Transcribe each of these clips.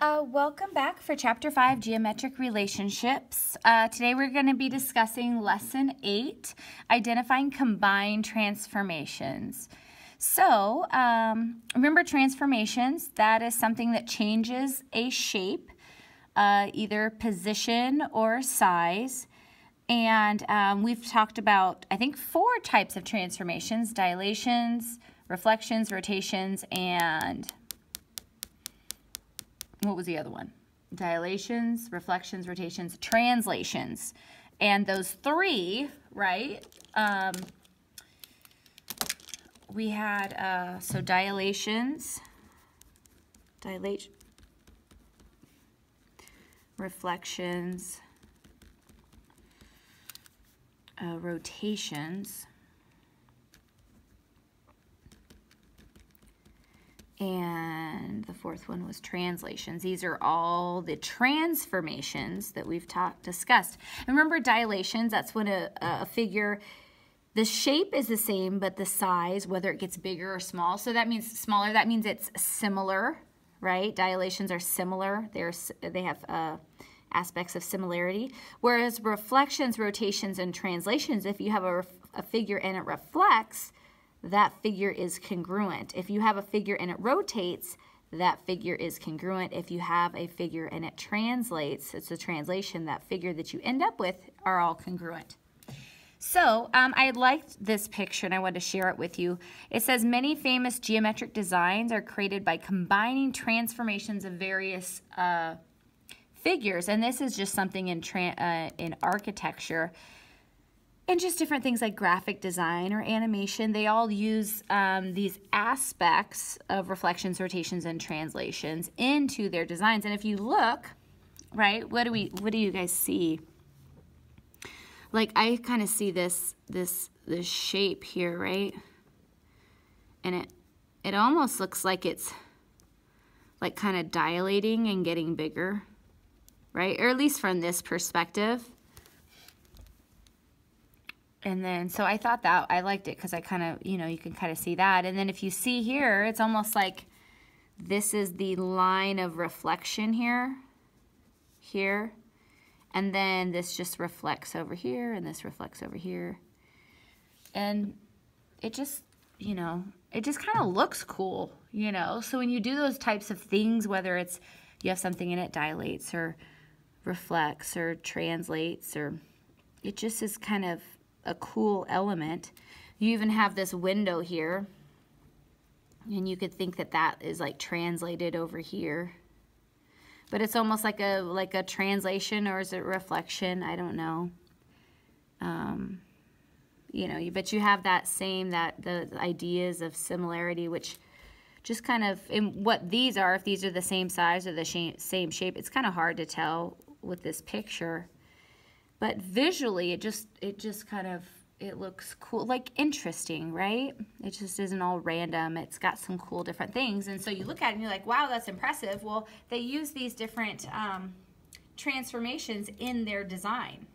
Uh, welcome back for Chapter 5, Geometric Relationships. Uh, today we're going to be discussing Lesson 8, Identifying Combined Transformations. So, um, remember transformations, that is something that changes a shape, uh, either position or size. And um, we've talked about, I think, four types of transformations, dilations, reflections, rotations, and what was the other one? Dilations, reflections, rotations, translations. And those three, right? Um, we had, uh, so dilations, dilate, reflections, uh, rotations, and the fourth one was translations. These are all the transformations that we've talked discussed. And remember dilations, that's when a, a figure, the shape is the same, but the size, whether it gets bigger or small. So that means smaller, that means it's similar, right? Dilations are similar. They're, they have uh, aspects of similarity. Whereas reflections, rotations, and translations, if you have a, a figure and it reflects, that figure is congruent. If you have a figure and it rotates, that figure is congruent. If you have a figure and it translates, it's a translation, that figure that you end up with are all congruent. So um, I liked this picture and I wanted to share it with you. It says many famous geometric designs are created by combining transformations of various uh, figures. And this is just something in, uh, in architecture and just different things like graphic design or animation. They all use um, these aspects of reflections, rotations, and translations into their designs. And if you look, right, what do we, what do you guys see? Like I kind of see this, this, this shape here, right? And it, it almost looks like it's like kind of dilating and getting bigger, right? Or at least from this perspective. And then, so I thought that, I liked it because I kind of, you know, you can kind of see that. And then if you see here, it's almost like this is the line of reflection here, here. And then this just reflects over here and this reflects over here. And it just, you know, it just kind of looks cool, you know. So when you do those types of things, whether it's you have something in it dilates or reflects or translates or it just is kind of a cool element. You even have this window here. And you could think that that is like translated over here. But it's almost like a like a translation or is it reflection? I don't know. Um, you know, but you have that same, that the ideas of similarity, which just kind of, in what these are, if these are the same size or the same shape, it's kind of hard to tell with this picture. But visually, it just it just kind of it looks cool, like interesting, right? It just isn't all random. It's got some cool different things. And so you look at it and you're like, wow, that's impressive. Well, they use these different um, transformations in their design.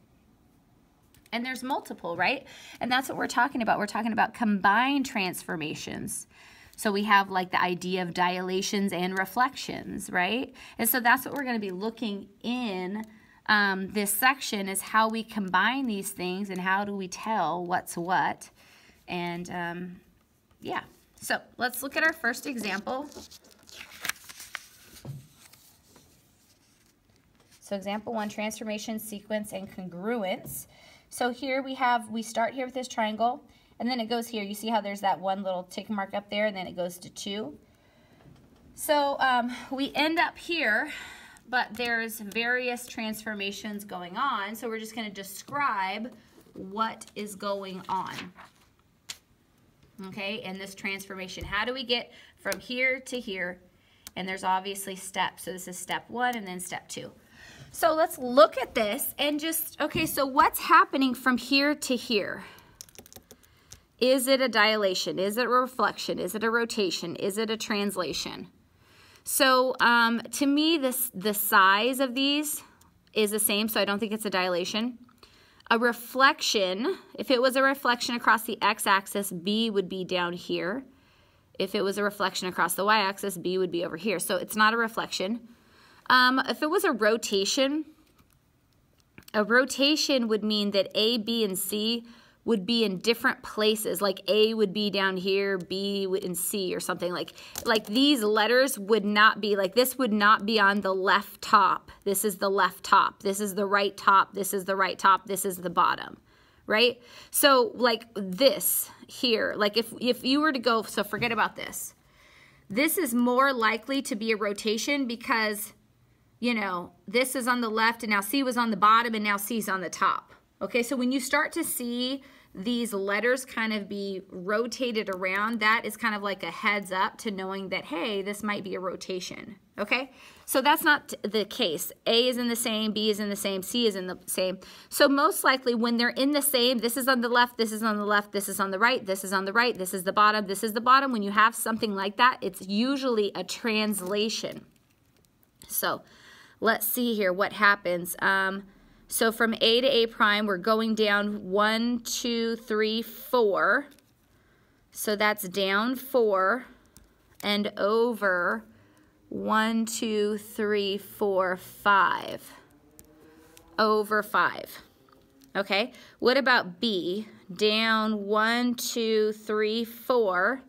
And there's multiple, right? And that's what we're talking about. We're talking about combined transformations. So we have like the idea of dilations and reflections, right? And so that's what we're going to be looking in um, this section is how we combine these things and how do we tell what's what. And um, yeah, so let's look at our first example. So example one, transformation, sequence, and congruence. So here we have, we start here with this triangle, and then it goes here. You see how there's that one little tick mark up there, and then it goes to two. So um, we end up here but there's various transformations going on. So we're just going to describe what is going on. Okay, in this transformation. How do we get from here to here? And there's obviously steps. So this is step one and then step two. So let's look at this and just, okay, so what's happening from here to here? Is it a dilation? Is it a reflection? Is it a rotation? Is it a translation? So um, to me, this the size of these is the same, so I don't think it's a dilation. A reflection, if it was a reflection across the x-axis, B would be down here. If it was a reflection across the y-axis, B would be over here. So it's not a reflection. Um, if it was a rotation, a rotation would mean that A, B, and C would be in different places. Like A would be down here, B and C or something. Like, like these letters would not be, like this would not be on the left top. This is the left top. This is the right top. This is the right top. This is the bottom, right? So like this here, like if, if you were to go, so forget about this. This is more likely to be a rotation because, you know, this is on the left and now C was on the bottom and now C's on the top. Okay, so when you start to see these letters kind of be rotated around, that is kind of like a heads up to knowing that, hey, this might be a rotation, okay? So that's not the case. A is in the same, B is in the same, C is in the same. So most likely when they're in the same, this is on the left, this is on the left, this is on the right, this is on the right, this is the bottom, this is the bottom. When you have something like that, it's usually a translation. So let's see here what happens. Um, so from A to A prime, we're going down one, two, three, four. So that's down four and over one, two, three, four, five. Over five. Okay, what about B? Down one, two, three, four,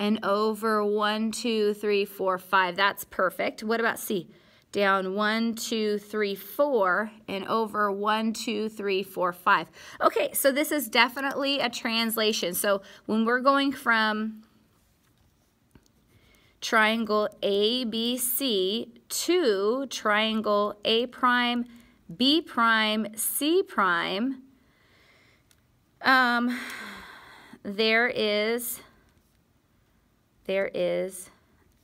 and over one, two, three, four, five. That's perfect. What about C? Down one, two, three, four, and over one, two, three, four, five. Okay, so this is definitely a translation. So when we're going from triangle ABC to triangle A prime, B prime, C prime, um, there is, there is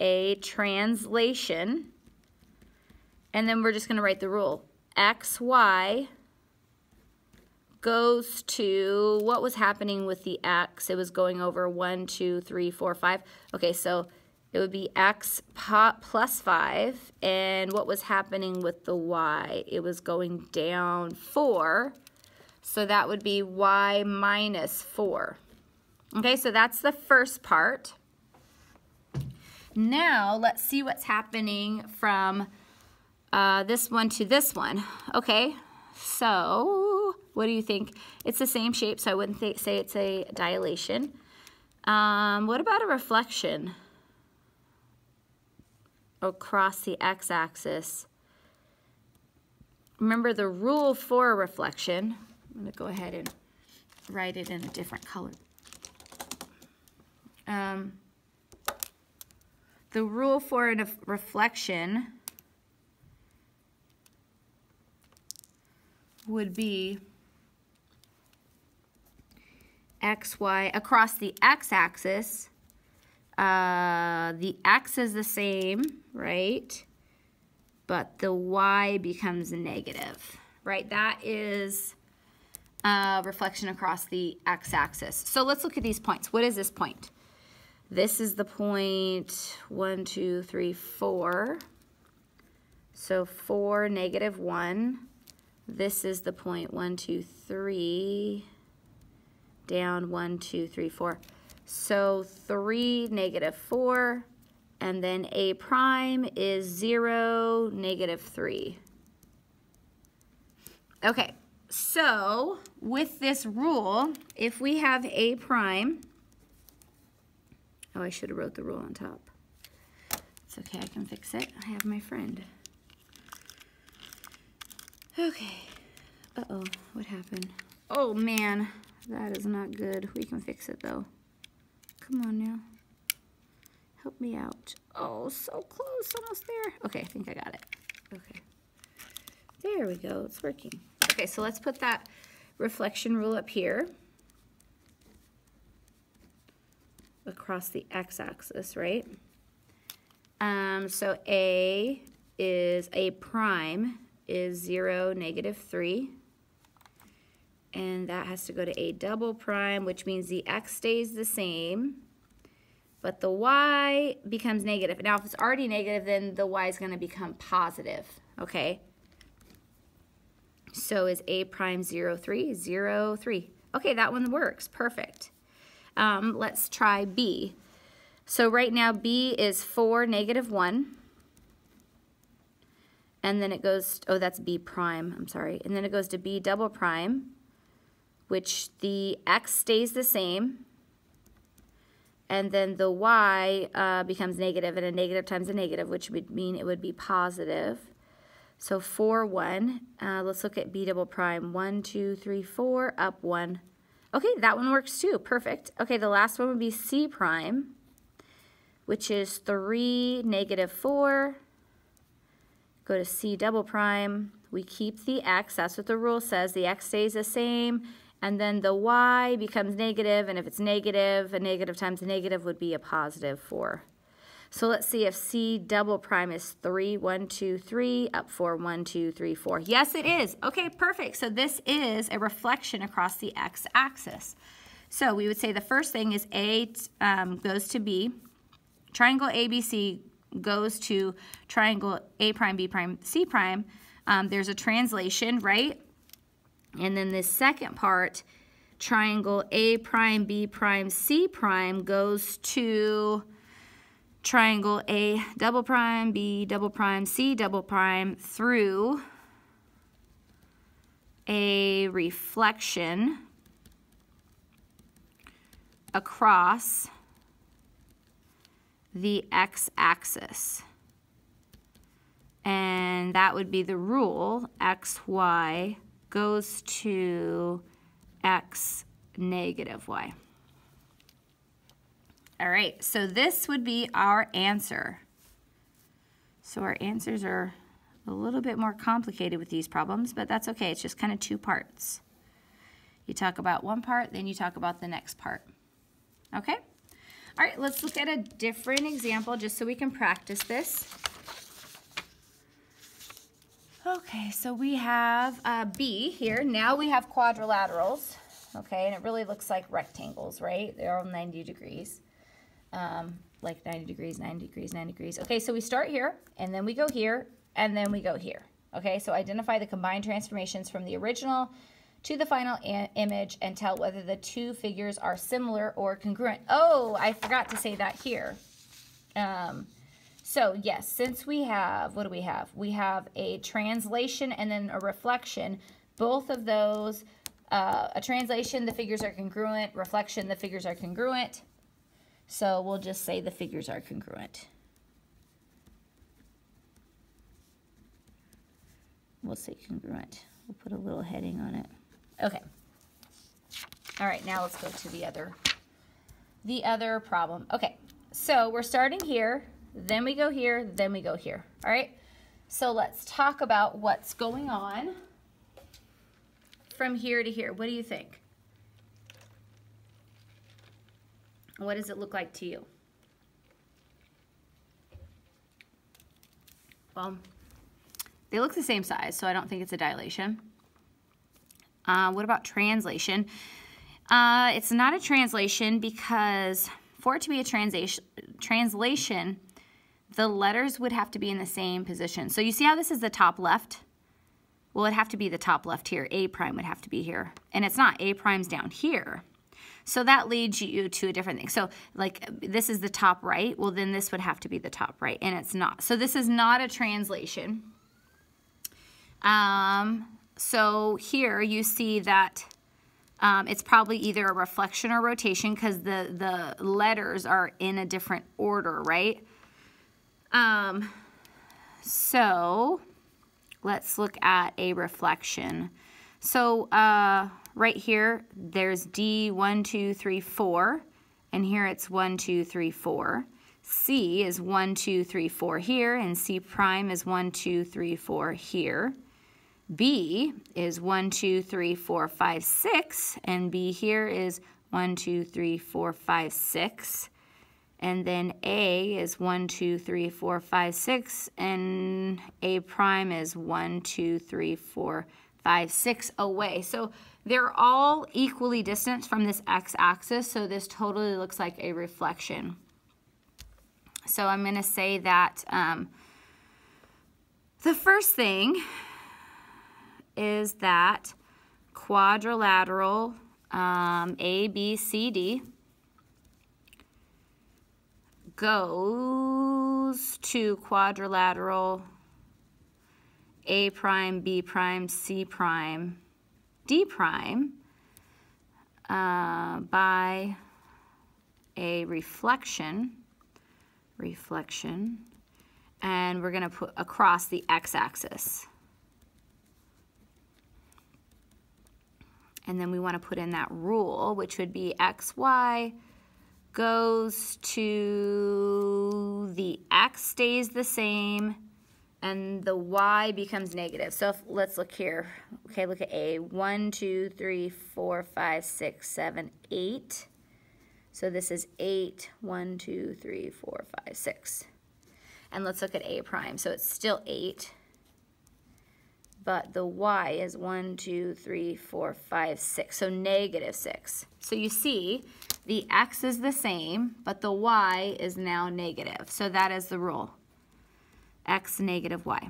a translation and then we're just going to write the rule. X, Y goes to, what was happening with the X? It was going over 1, 2, 3, 4, 5. Okay, so it would be X plus 5. And what was happening with the Y? It was going down 4. So that would be Y minus 4. Okay, so that's the first part. Now, let's see what's happening from uh, this one to this one. Okay, so what do you think? It's the same shape, so I wouldn't say it's a dilation. Um, what about a reflection across the x-axis? Remember the rule for a reflection. I'm going to go ahead and write it in a different color. Um, the rule for a reflection would be xy across the x-axis. Uh, the x is the same, right? But the y becomes negative, right? That is a reflection across the x-axis. So let's look at these points. What is this point? This is the point one, two, three, four. So four, negative one. This is the point one, two, three, down one, two, three, four. So three, negative four, and then A prime is zero, negative three. Okay, so with this rule, if we have A prime, oh, I should have wrote the rule on top. It's okay, I can fix it. I have my friend. Okay. Uh-oh, what happened? Oh, man, that is not good. We can fix it, though. Come on now. Help me out. Oh, so close, almost there. Okay, I think I got it. Okay. There we go, it's working. Okay, so let's put that reflection rule up here. Across the x-axis, right? Um, so A is A prime is 0, negative 3. And that has to go to a double prime, which means the x stays the same, but the y becomes negative. Now, if it's already negative, then the y is going to become positive, okay? So is a prime 0, 3? 0, 3. Okay, that one works. Perfect. Um, let's try b. So right now, b is 4, negative 1. And then it goes, oh, that's B prime, I'm sorry. And then it goes to B double prime, which the X stays the same, and then the Y uh, becomes negative, and a negative times a negative, which would mean it would be positive. So 4, 1. Uh, let's look at B double prime. 1, 2, 3, 4, up 1. Okay, that one works too. Perfect. Okay, the last one would be C prime, which is 3, negative 4. Go to C double prime. We keep the X. That's what the rule says. The X stays the same. And then the Y becomes negative, and if it's negative, a negative times a negative would be a positive 4. So let's see if C double prime is 3, 1, 2, 3, up 4, 1, 2, 3, 4. Yes, it is. Okay, perfect. So this is a reflection across the x-axis. So we would say the first thing is A um, goes to B. Triangle ABC goes to triangle A prime, B prime, C prime. Um, there's a translation, right? And then this second part, triangle A prime, B prime, C prime goes to triangle A double prime, B double prime, C double prime through a reflection across the x-axis. And that would be the rule, x, y goes to x negative y. All right, so this would be our answer. So our answers are a little bit more complicated with these problems, but that's okay. It's just kind of two parts. You talk about one part, then you talk about the next part. Okay? All right, let's look at a different example just so we can practice this. Okay, so we have uh, B here. Now we have quadrilaterals, okay, and it really looks like rectangles, right? They're all 90 degrees um, like 90 degrees, 90 degrees, 90 degrees. Okay, so we start here, and then we go here, and then we go here. Okay, so identify the combined transformations from the original to the final image and tell whether the two figures are similar or congruent. Oh, I forgot to say that here. Um, so yes, since we have, what do we have? We have a translation and then a reflection. Both of those, uh, a translation, the figures are congruent. Reflection, the figures are congruent. So we'll just say the figures are congruent. We'll say congruent. We'll put a little heading on it. Okay. All right, now let's go to the other, the other problem. Okay, so we're starting here, then we go here, then we go here. All right, so let's talk about what's going on from here to here. What do you think? What does it look like to you? Well, they look the same size, so I don't think it's a dilation. Uh, what about translation? Uh, it's not a translation because for it to be a translation, translation, the letters would have to be in the same position. So you see how this is the top left? Well, it'd have to be the top left here. A prime would have to be here. And it's not. A prime's down here. So that leads you to a different thing. So like this is the top right, well then this would have to be the top right, and it's not. So this is not a translation. Um, so here you see that um, it's probably either a reflection or rotation because the, the letters are in a different order, right? Um, so let's look at a reflection. So uh, right here, there's D, one, two, three, four, and here it's one, two, three, four. C is one, two, three, four here, and C prime is one, two, three, four here. B is one, two, three, four, five, six, and B here is one, two, three, four, five, six. And then A is one, two, three, four, five, six, and A prime is one, two, three, four, five, six away. So they're all equally distant from this x-axis, so this totally looks like a reflection. So I'm going to say that um, the first thing is that quadrilateral um, A, B, C, D goes to quadrilateral A prime, B prime, C prime, D prime uh, by a reflection, reflection, and we're going to put across the x-axis. And then we want to put in that rule, which would be xy goes to the x stays the same and the y becomes negative. So if, let's look here. Okay, look at A. 1, 2, 3, 4, 5, 6, 7, 8. So this is 8, 1, 2, 3, 4, 5, 6. And let's look at A prime. So it's still 8. But the y is 1, 2, 3, 4, 5, 6. So negative 6. So you see the x is the same, but the y is now negative. So that is the rule. x negative y.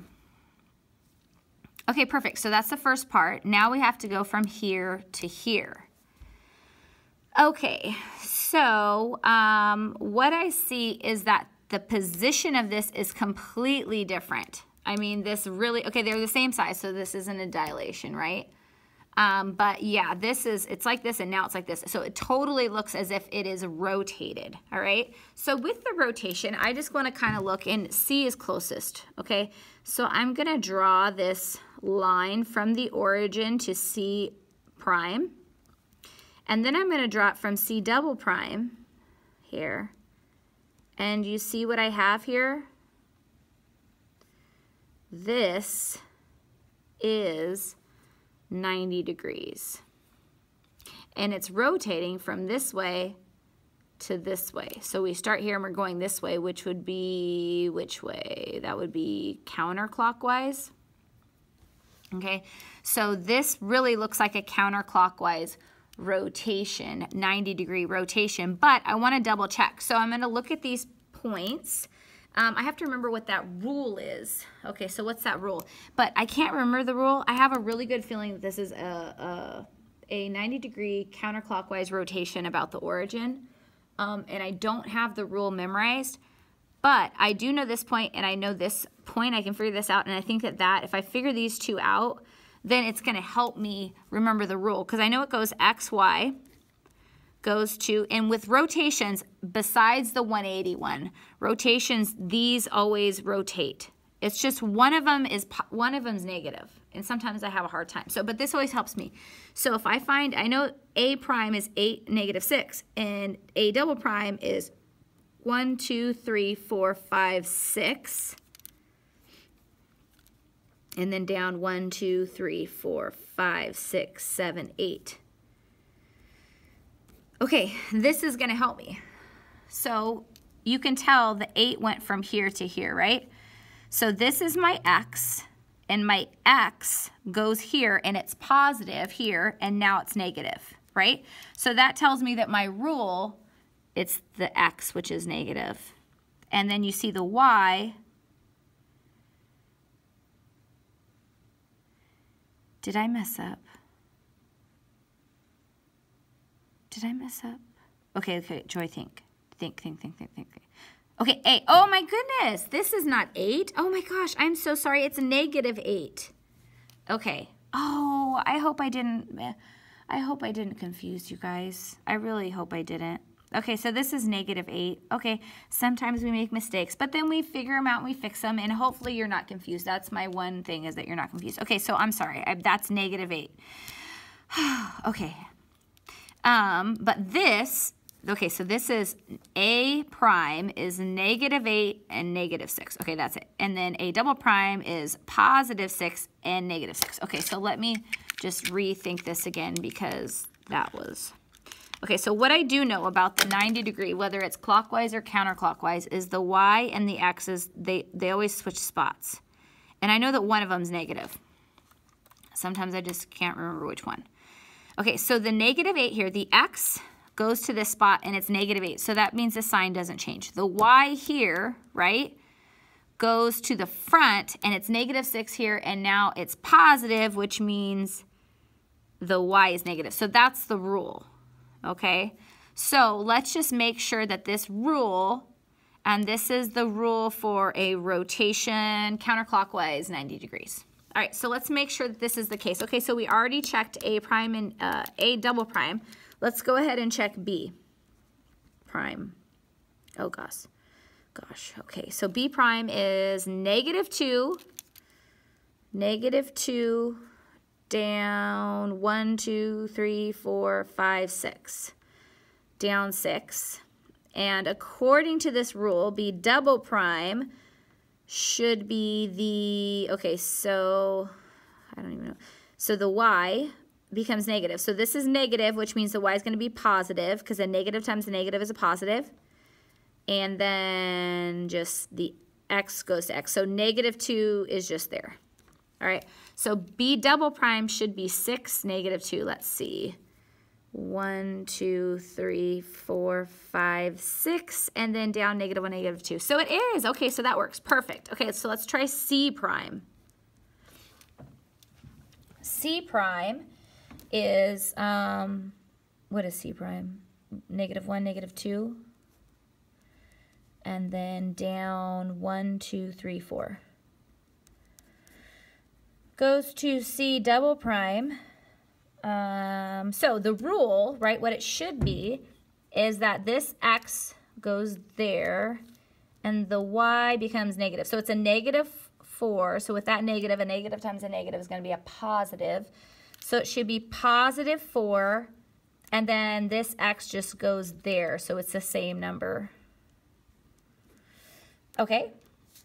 Okay, perfect. So that's the first part. Now we have to go from here to here. Okay, so um, what I see is that the position of this is completely different. I mean, this really, okay, they're the same size, so this isn't a dilation, right? Um, but yeah, this is, it's like this and now it's like this. So it totally looks as if it is rotated, all right? So with the rotation, I just wanna kind of look and C is closest, okay? So I'm gonna draw this line from the origin to C prime. And then I'm to draw it from C double prime here. And you see what I have here? This is 90 degrees. And it's rotating from this way to this way. So we start here and we're going this way, which would be, which way? That would be counterclockwise. Okay, so this really looks like a counterclockwise rotation, 90 degree rotation, but I wanna double check. So I'm gonna look at these points. Um, I have to remember what that rule is. Okay, so what's that rule? But I can't remember the rule. I have a really good feeling that this is a, a, a 90 degree counterclockwise rotation about the origin. Um, and I don't have the rule memorized, but I do know this point and I know this point. I can figure this out. And I think that that, if I figure these two out, then it's going to help me remember the rule because I know it goes x, y, goes to, and with rotations, besides the 180 one, rotations, these always rotate. It's just one of them is, one of them's negative, and sometimes I have a hard time. So, but this always helps me. So if I find, I know A prime is 8, negative 6, and A double prime is 1, 2, 3, 4, 5, 6 and then down one, two, three, four, five, six, seven, eight. Okay, this is gonna help me. So you can tell the eight went from here to here, right? So this is my X, and my X goes here, and it's positive here, and now it's negative, right? So that tells me that my rule, it's the X, which is negative. And then you see the Y, Did I mess up? Did I mess up? Okay, okay, Joy, think. Think, think, think, think, think. Okay, eight. Oh my goodness, this is not eight. Oh my gosh, I'm so sorry. It's negative eight. Okay. Oh, I hope I didn't, I hope I didn't confuse you guys. I really hope I didn't. Okay, so this is negative 8. Okay, sometimes we make mistakes, but then we figure them out and we fix them, and hopefully you're not confused. That's my one thing is that you're not confused. Okay, so I'm sorry. I, that's negative 8. okay. Um, but this, okay, so this is A prime is negative 8 and negative 6. Okay, that's it. And then A double prime is positive 6 and negative 6. Okay, so let me just rethink this again because that was... Okay, so what I do know about the 90 degree, whether it's clockwise or counterclockwise, is the y and the x's, they, they always switch spots. And I know that one of them is negative. Sometimes I just can't remember which one. Okay, so the negative 8 here, the x goes to this spot and it's negative 8. So that means the sign doesn't change. The y here, right, goes to the front and it's negative 6 here and now it's positive, which means the y is negative. So that's the rule okay? So let's just make sure that this rule, and this is the rule for a rotation counterclockwise 90 degrees. All right, so let's make sure that this is the case. Okay, so we already checked A prime and uh, A double prime. Let's go ahead and check B prime. Oh gosh. Gosh, okay, so B prime is negative 2, negative 2, down 1, 2, 3, 4, 5, 6, down 6. And according to this rule, B double prime should be the, okay, so I don't even know. So the y becomes negative. So this is negative, which means the y is going to be positive because a negative times a negative is a positive. And then just the x goes to x. So negative 2 is just there. All right, so b double prime should be 6, negative 2. Let's see. One, two, three, four, five, six, and then down negative one, negative two. So it is. Okay, so that works. Perfect. Okay, so let's try C prime. C prime is, um, what is C prime? Negative one, negative two. And then down one, two, three, four. Goes to C double prime um, so the rule, right, what it should be is that this x goes there and the y becomes negative. So it's a negative 4. So with that negative, a negative times a negative is going to be a positive. So it should be positive 4 and then this x just goes there. So it's the same number. Okay,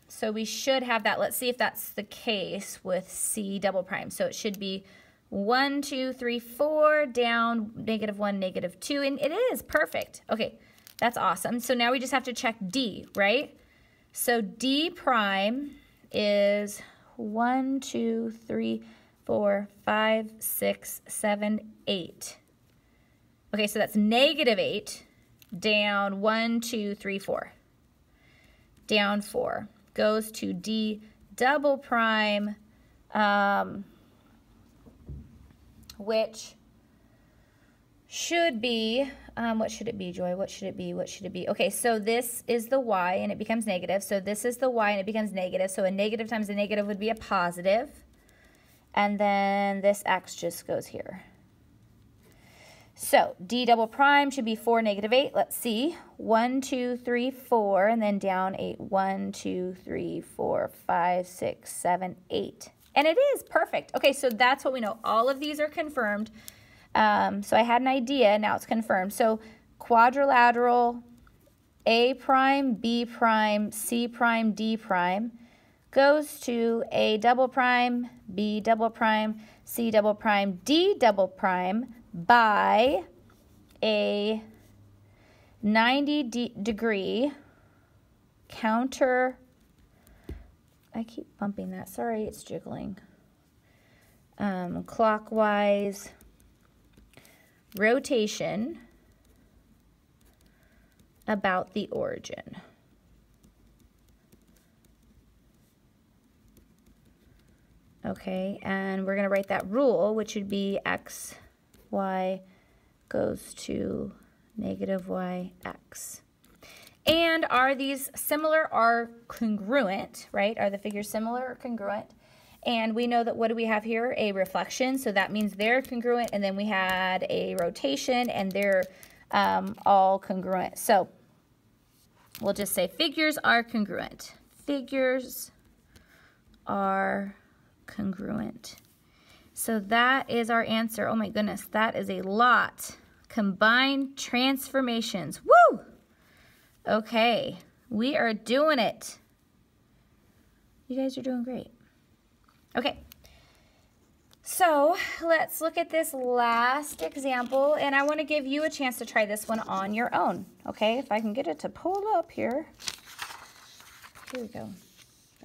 so we should have that. Let's see if that's the case with C double prime. So it should be one, two, three, four, down, negative one, negative two, and it is perfect. Okay, that's awesome. So now we just have to check D, right? So D prime is one, two, three, four, five, six, seven, eight. Okay, so that's negative eight, down one, two, three, four. Down four. Goes to D double prime, um, which should be, um, what should it be, Joy? What should it be? What should it be? Okay, so this is the y and it becomes negative. So this is the y and it becomes negative. So a negative times a negative would be a positive. And then this x just goes here. So d double prime should be 4, negative 8. Let's see. 1, 2, 3, 4, and then down 8. 1, 2, 3, 4, 5, 6, 7, 8. And it is perfect. Okay, so that's what we know. All of these are confirmed. Um, so I had an idea, now it's confirmed. So quadrilateral A prime, B prime, C prime, D prime goes to A double prime, B double prime, C double prime, D double prime by a 90 degree counter I keep bumping that. Sorry, it's jiggling. Um, clockwise rotation about the origin. Okay, and we're going to write that rule, which would be x, y goes to negative y, x. And are these similar or congruent, right? Are the figures similar or congruent? And we know that what do we have here? A reflection, so that means they're congruent, and then we had a rotation, and they're um, all congruent. So we'll just say figures are congruent. Figures are congruent. So that is our answer. Oh my goodness, that is a lot. Combined transformations. Woo! Okay, we are doing it. You guys are doing great. Okay, so let's look at this last example, and I want to give you a chance to try this one on your own. Okay, if I can get it to pull up here. Here we go.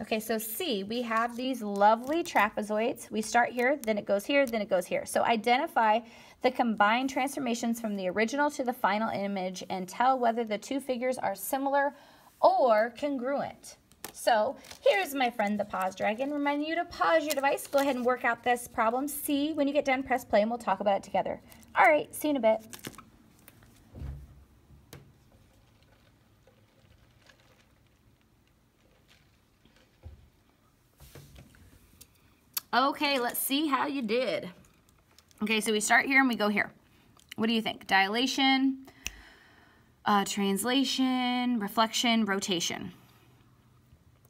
Okay, so C, we have these lovely trapezoids. We start here, then it goes here, then it goes here. So identify the combined transformations from the original to the final image and tell whether the two figures are similar or congruent. So here's my friend the pause dragon. Remind you to pause your device. Go ahead and work out this problem. See, when you get done, press play and we'll talk about it together. All right, see you in a bit. Okay, let's see how you did. Okay, so we start here and we go here. What do you think? Dilation, uh, translation, reflection, rotation.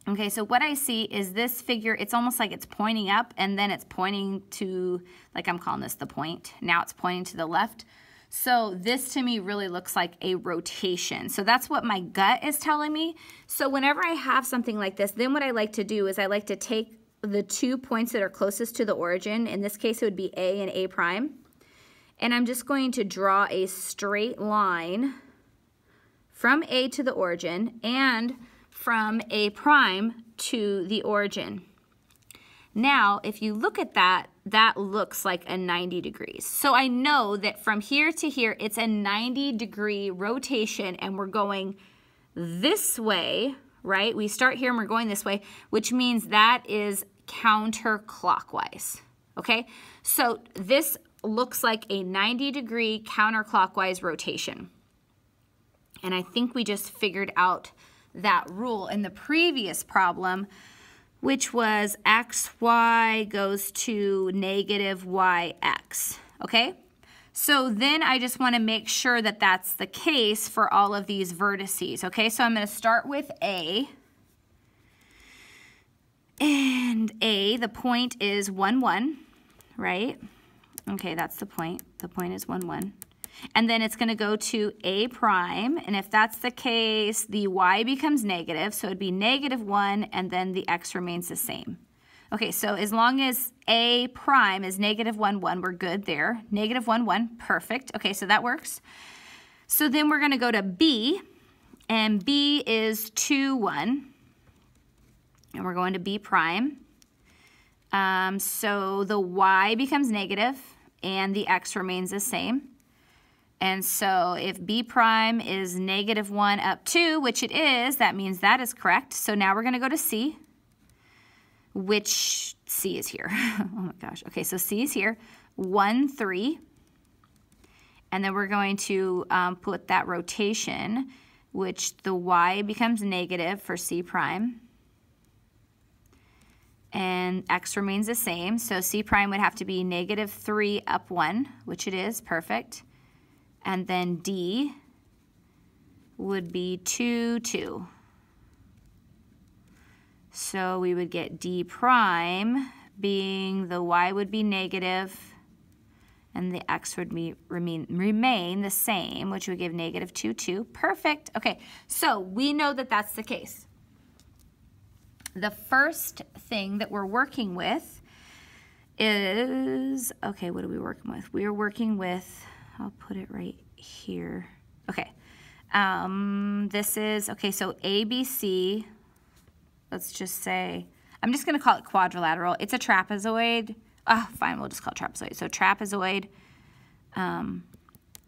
Okay, so what I see is this figure, it's almost like it's pointing up and then it's pointing to, like I'm calling this the point. Now it's pointing to the left. So this to me really looks like a rotation. So that's what my gut is telling me. So whenever I have something like this, then what I like to do is I like to take the two points that are closest to the origin. In this case, it would be A and A prime. And I'm just going to draw a straight line from A to the origin and from A prime to the origin. Now, if you look at that, that looks like a 90 degrees. So I know that from here to here, it's a 90 degree rotation and we're going this way, right? We start here and we're going this way, which means that is counterclockwise, okay? So this looks like a 90 degree counterclockwise rotation. And I think we just figured out that rule in the previous problem, which was xy goes to negative yx, okay? So then I just want to make sure that that's the case for all of these vertices, okay? So I'm going to start with A. And A, the point is 1, 1, right? Okay, that's the point. The point is 1, 1 and then it's going to go to a prime, and if that's the case, the y becomes negative, so it'd be negative 1, and then the x remains the same. Okay, so as long as a prime is negative 1, 1, we're good there. Negative 1, 1, perfect. Okay, so that works. So then we're going to go to b, and b is 2, 1, and we're going to b prime. Um, so the y becomes negative, and the x remains the same. And so if b prime is negative 1 up 2, which it is, that means that is correct. So now we're going to go to c, which c is here. oh my gosh. Okay, so c is here. 1, 3. And then we're going to um, put that rotation, which the y becomes negative for c prime. And x remains the same. So c prime would have to be negative 3 up 1, which it is. Perfect and then D would be 2, 2. So we would get D prime being the y would be negative and the x would be, remain, remain the same, which would give negative 2, 2. Perfect. Okay, so we know that that's the case. The first thing that we're working with is, okay, what are we working with? We are working with I'll put it right here. Okay. Um, this is, okay, so ABC, let's just say, I'm just to call it quadrilateral. It's a trapezoid. Oh, fine, we'll just call it trapezoid. So trapezoid, um,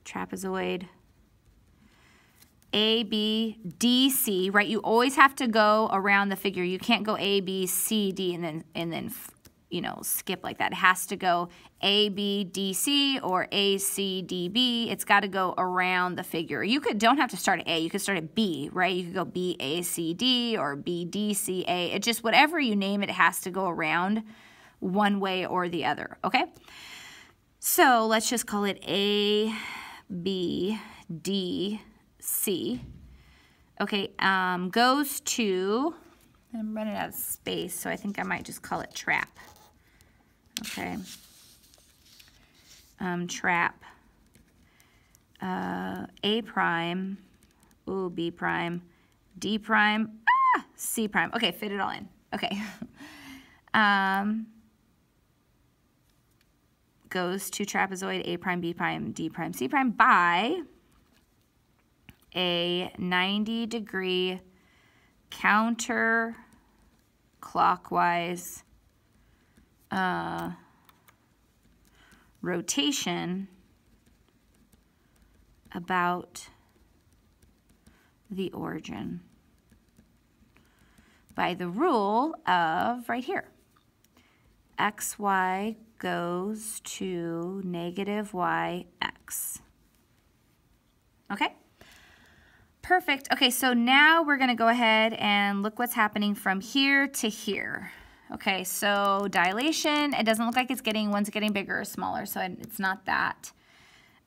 trapezoid, A, B, D, C, right? You always have to go around the figure. You can't go A, B, C, D, and then, and then you know, skip like that. It has to go A, B, D, C or A, C, D, B. It's got to go around the figure. You could don't have to start at A. You could start at B, right? You could go B, A, C, D or B, D, C, A. It just, whatever you name it, it has to go around one way or the other, okay? So let's just call it A, B, D, C. Okay, um, goes to, I'm running out of space, so I think I might just call it trap okay? Um, trap, uh, A prime, ooh, B prime, D prime, ah, C prime. Okay, fit it all in. Okay. um, goes to trapezoid A prime, B prime, D prime, C prime by a 90 degree counter clockwise uh, rotation about the origin by the rule of right here. xy goes to negative yx. Okay? Perfect. Okay, so now we're going to go ahead and look what's happening from here to here. Okay, so dilation, it doesn't look like it's getting, one's getting bigger or smaller, so it's not that.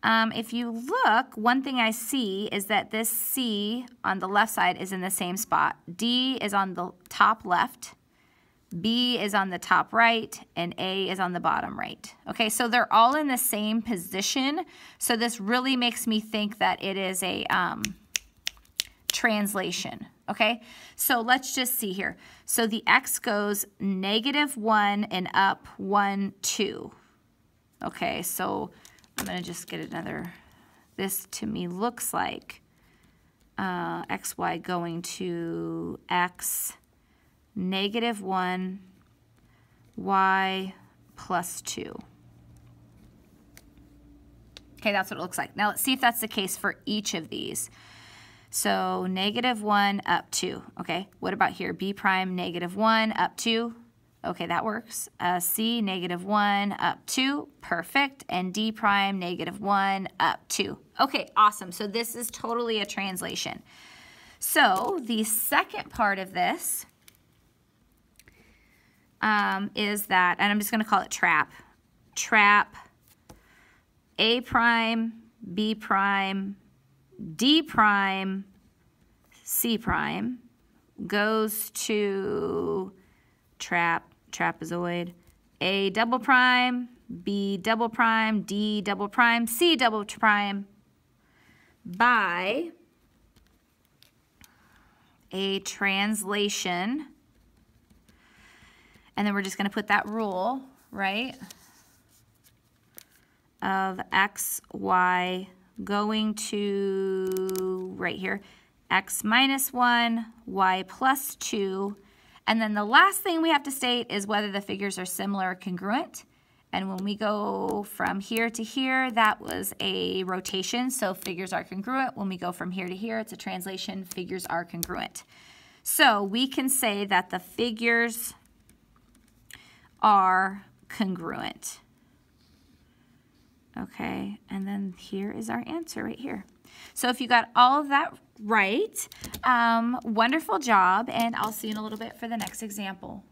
Um, if you look, one thing I see is that this C on the left side is in the same spot. D is on the top left, B is on the top right, and A is on the bottom right. Okay, so they're all in the same position. So this really makes me think that it is a um, translation. Okay, so let's just see here. So the X goes negative 1 and up 1, 2. Okay, so I'm going to just get another, this to me looks like uh, xy going to x negative 1 y plus 2. Okay, that's what it looks like. Now let's see if that's the case for each of these. So negative 1 up 2. Okay, what about here? b prime negative 1 up 2. Okay, that works. Uh, C, negative 1 up 2. Perfect. And D prime, negative 1 up 2. Okay, awesome. So this is totally a translation. So the second part of this um, is that, and I'm just going to call it trap. Trap A prime, B prime, D prime, C prime goes to trap trapezoid, A double prime, B double prime, D double prime, C double prime by a translation. And then we're just going to put that rule, right, of x, y going to right here, x minus 1, y plus 2, and then the last thing we have to state is whether the figures are similar or congruent. And when we go from here to here, that was a rotation, so figures are congruent. When we go from here to here, it's a translation, figures are congruent. So we can say that the figures are congruent. Okay, and then here is our answer right here. So if you got all of that right, um, wonderful job, and I'll see you in a little bit for the next example.